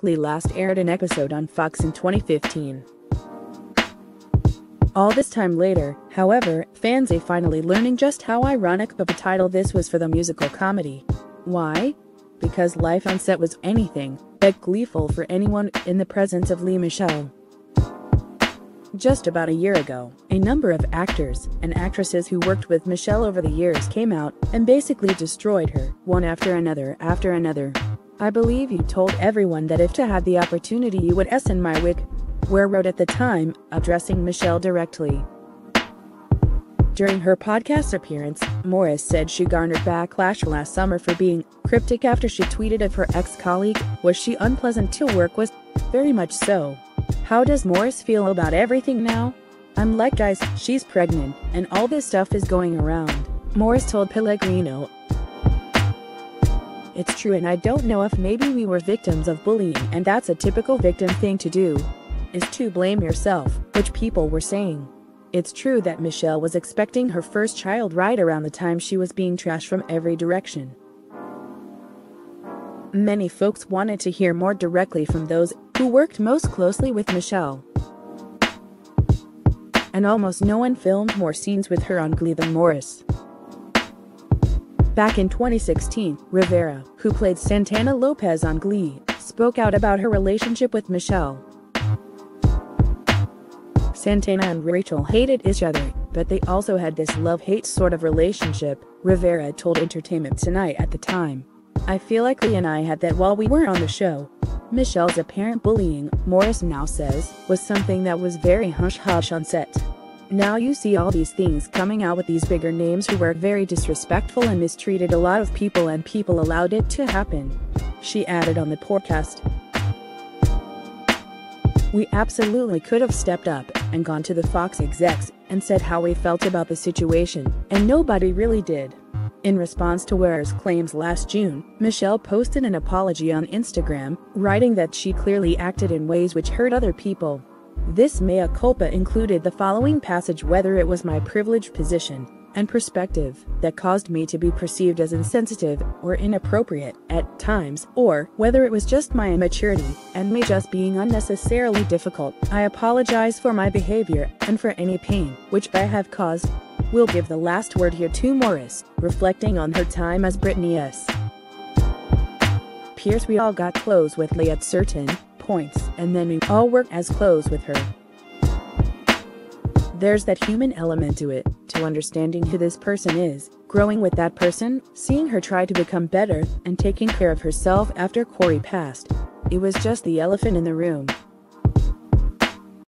Glee last aired an episode on Fox in 2015. All this time later, however, fans are finally learning just how ironic of a title this was for the musical comedy. Why? Because life on set was anything but gleeful for anyone in the presence of Lea Michele. Just about a year ago, a number of actors and actresses who worked with Michele over the years came out and basically destroyed her, one after another after another. I believe you told everyone that if to had the opportunity you would in my wig. Ware wrote at the time, addressing Michele directly. During her podcast appearance, Morris said she garnered backlash last summer for being cryptic after she tweeted of her ex-colleague, was she unpleasant to work with? Very much so. How does Morris feel about everything now? I'm like guys, she's pregnant, and all this stuff is going around. Morris told Pellegrino. It's true and I don't know if maybe we were victims of bullying and that's a typical victim thing to do. Is to blame yourself, which people were saying. It's true that Michele was expecting her first child right around the time she was being trashed from every direction. Many folks wanted to hear more directly from those who worked most closely with Michele. And almost no one filmed more scenes with her on Glee than Morris. Back in 2016, Rivera, who played Santana Lopez on Glee, spoke out about her relationship with Michele. Santana and Rachel hated each other, but they also had this love-hate sort of relationship, Rivera told Entertainment Tonight at the time. I feel like Lea and I had that while we were on the show. Michele's apparent bullying, Morris now says, was something that was very hush-hush on set. Now you see all these things coming out with these bigger names who were very disrespectful and mistreated a lot of people and people allowed it to happen. She added on the podcast. We absolutely could have stepped up and gone to the Fox execs and said how we felt about the situation, and nobody really did. In response to Ware's claims last June, Michele posted an apology on Instagram, writing that she clearly acted in ways which hurt other people. This mea culpa included the following passage whether it was my privileged position and perspective that caused me to be perceived as insensitive or inappropriate at times, or whether it was just my immaturity and me just being unnecessarily difficult. I apologize for my behavior and for any pain which I have caused. We'll give the last word here to Morris, reflecting on her time as Brittany S. Pierce we all got close with Lea at certain points, and then we all work as close with her. There's that human element to it, to understanding who this person is, growing with that person, seeing her try to become better, and taking care of herself after Corey passed. It was just the elephant in the room.